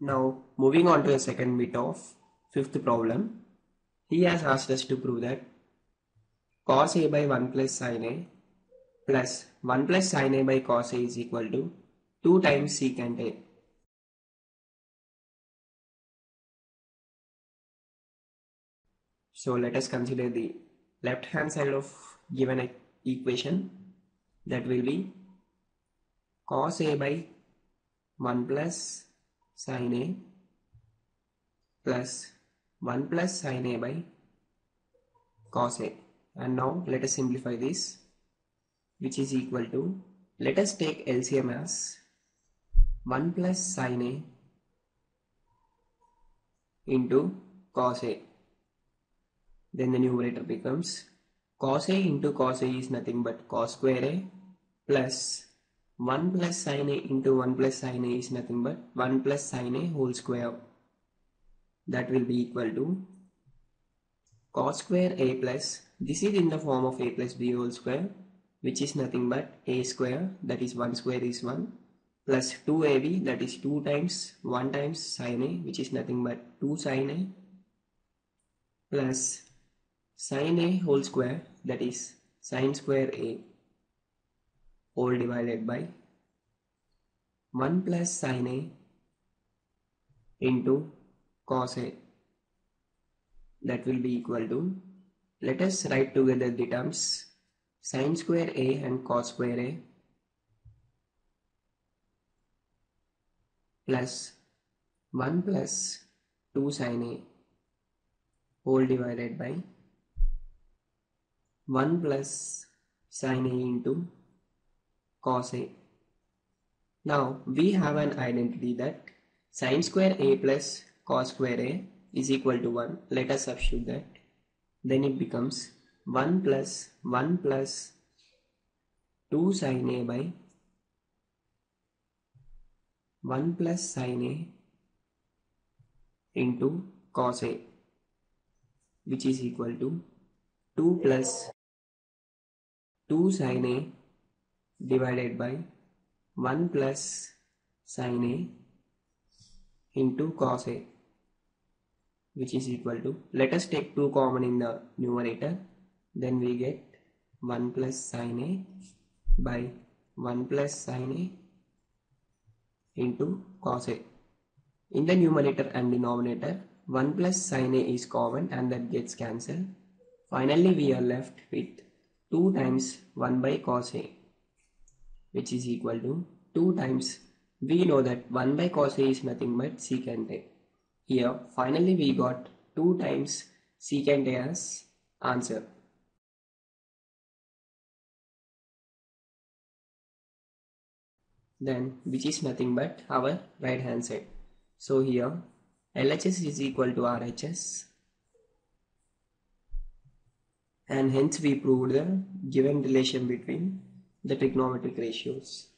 Now moving on to the second bit of fifth problem. He has asked us to prove that cos a by 1 plus sin a plus 1 plus sin a by cos a is equal to 2 times secant a. So let us consider the left hand side of given equation that will be cos a by 1 plus sin a plus 1 plus sin a by cos a. And now let us simplify this which is equal to let us take LCM as 1 plus sin a into cos a. Then the numerator becomes cos a into cos a is nothing but cos square a plus 1 plus sin a into 1 plus sin a is nothing but 1 plus sin a whole square. That will be equal to cos square a plus this is in the form of a plus b whole square which is nothing but a square that is 1 square is 1 plus 2ab that is 2 times 1 times sin a which is nothing but 2 sin a plus sin a whole square that is sin square a whole divided by 1 plus sin a into cos a. That will be equal to let us write together the terms sin square a and cos square a plus 1 plus 2 sin a whole divided by 1 plus sin a into cos a. Now we have an identity that sine square a plus cos square a is equal to 1. Let us substitute that. Then it becomes 1 plus 1 plus 2 sine a by 1 plus sine a into cos a which is equal to 2 plus 2 sine a divided by 1 plus sin a into cos a which is equal to let us take 2 common in the numerator then we get 1 plus sin a by 1 plus sin a into cos a. In the numerator and denominator 1 plus sin a is common and that gets cancelled. Finally we are left with 2 times 1 by cos a which is equal to 2 times we know that 1 by cos a is nothing but secant a here finally we got 2 times secant a as answer. Then which is nothing but our right hand side. So here LHS is equal to RHS and hence we proved the given relation between the trigonometric ratios.